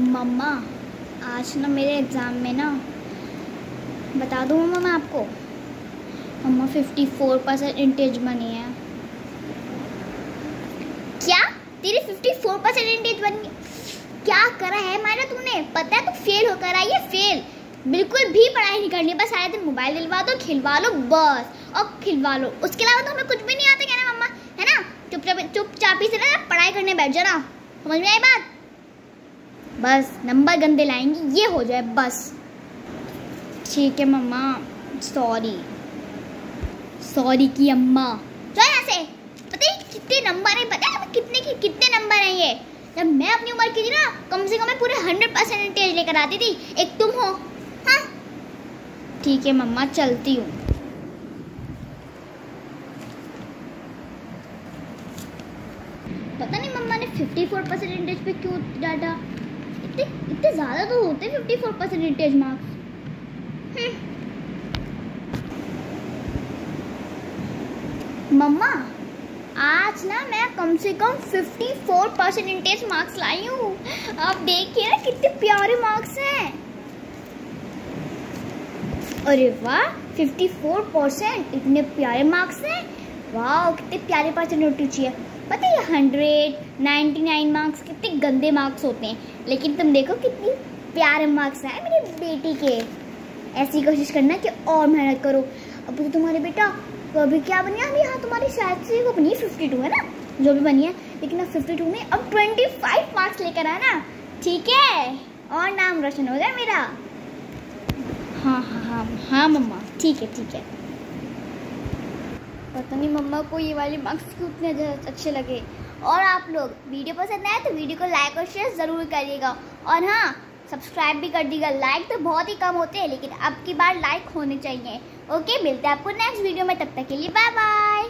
मम्मा, आज ना मेरे एग्ज़ाम में ना, बता दूँ मम्मा मैं आपको? मम्मा फिफ्टी फोर परसेंटेज बनी है। क्या? तेरी फिफ्टी फोर परसेंटेज बनी? क्या करा है माना तूने? पता है तू तो फेल होकर आई है फेल बिल्कुल भी पढ़ाई नहीं करनी, बस सारे दिन मोबाइल दिलवा दो, खिलवा लो, बस। और खिलवा लो। उसके अलावा तो हमें कुछ भी नहीं आता, क्या ना मम्मा? है ना? चुपचाप चुपचापी से ना पढ़ाई करने बैठ जाना। समझ में आई बात? बस, नंबर गंदे लाएँगी, ये हो जाए, बस। ठीक है, मम्मा। सॉरी सॉरी की अम्मा। चल यहाँ से। पता है कितने नंबर है? पता है कितने की कितने नंबर हैं ये? जब मैं अपनी उम्र की थी ना, कम से कम मैं पूरे हंड्रेड परसेंटेज लेकर आती थी। एक तुम हो। हाँ? ठीक है, मम्मा, चलती हूँ। पता नहीं मम्मा ने 54 परसेंटेज पे क्यों डाटा? इतने इतने ज़्यादा तो होते 54 परसेंटेज मार्क्स मम्मा, आज ना मैं कम से कम 54 परसेंटेज मार्क्स लाई हूँ। आप देखिए ना कितने प्यारे मार्क्स हैं। अरे वाह 54 परसेंट इतने प्यारे मार्क्स हैं। वाह, कितने प्यारे परसेंट होती चाहिए। पता है हंड्रेड नाइन्टी नाइन मार्क्स कितने गंदे मार्क्स होते हैं। लेकिन तुम देखो कितनी प्यारे मार्क्स हैं मेरी बेटी के। ऐसी कोशिश करना कि और मेहनत करो। अब तो तुम्हारे बेटा तो अभी क्या बनी अभी हाँ तुम्हारी शायद से वो बनी है फिफ्टी टू है ना? जो भी बनी है। लेकिन अब फिफ्टी टू में अब ट्वेंटी फाइव मार्क्स लेकर आना। ठीक है? और नाम रोशन हो गया मेरा। हाँ हाँ हाँ हाँ मम्मा। ठीक है ठीक है। पता मम्मा को ये वाले मार्क्स क्यों उतने अच्छे लगे। और आप लोग, वीडियो पसंद आए तो वीडियो को लाइक और शेयर ज़रूर करिएगा। और हाँ सब्सक्राइब भी कर दीजिएगा। लाइक तो बहुत ही कम होते हैं, लेकिन अब की बार लाइक होने चाहिए। ओके मिलते हैं आपको नेक्स्ट वीडियो में। तब तक के लिए बाय बाय